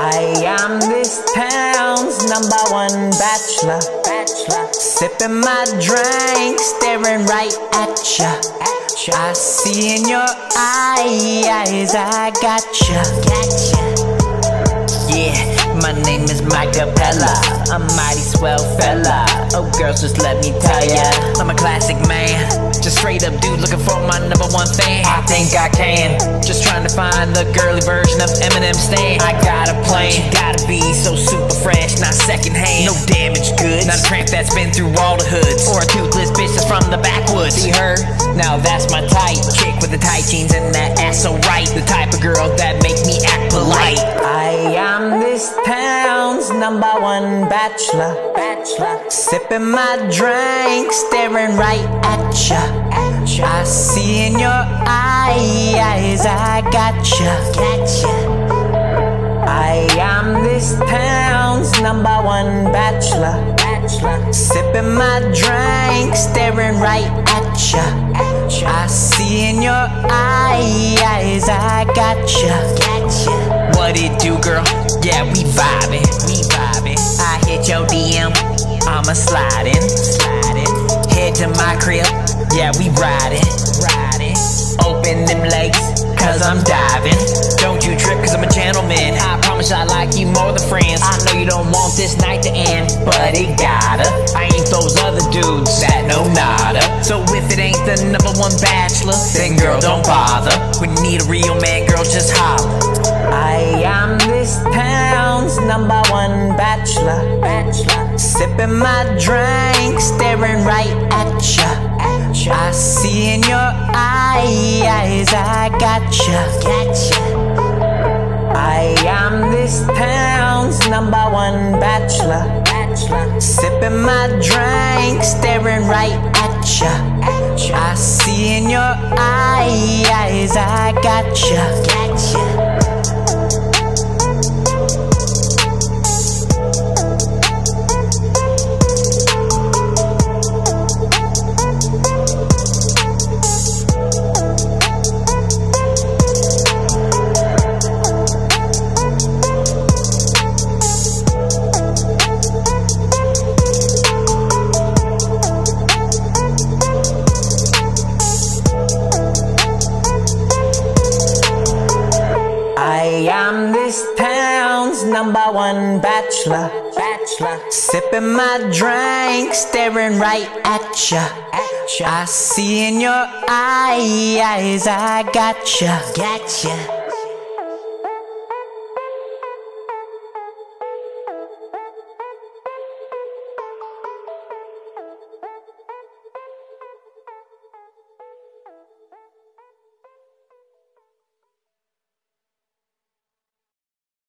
I am this town's number one bachelor. Bachelor. Sipping my drink, staring right at ya. At ya. I see in your eyes, I got ya. Gotcha. Yeah, my name is Mic-A-Pella. I'm mighty swell fella. Oh, girls, just let me tell ya, I'm a classic man. Just straight up dude looking for my number one fan. I think I can. Just trying to find the girly version of Eminem Stan. I got a plan. She gotta be so super fresh, not secondhand. No damaged goods. Not a tramp that's been through all the hoods. Or a toothless bitch that's from the backwoods. See her? Now that's my type. Chick with the tight jeans and that ass so right. The type of girl that make number one bachelor. Bachelor. Sipping my drink, staring right at ya. I see in your eyes, I gotcha. Gotcha. I am this town's number one bachelor. Bachelor. Sipping my drink, staring right at ya. I see in your eyes, I gotcha. Gotcha. What it do, girl? Yeah. We vibing. I'ma slide in. Head to my crib, yeah, we riding. Open them legs, cause I'm diving. Don't you trip, cause I'm a gentleman. I promise I like you more than friends. I know you don't want this night to end, but it gotta. I ain't those other dudes that know nada. So if it ain't the number one bachelor, then girl, don't bother. We need a real man, girl, just holler. I am number one bachelor. Bachelor. Sipping my drink, staring right at ya. I see in your eyes, I gotcha. Gotcha. I am this town's number one bachelor. Bachelor. Sipping my drink, staring right at ya. I see in your eyes, I. Gotcha. Number one bachelor. Bachelor. Sipping my drink, staring right at ya. I see in your eyes, I gotcha. Gotcha.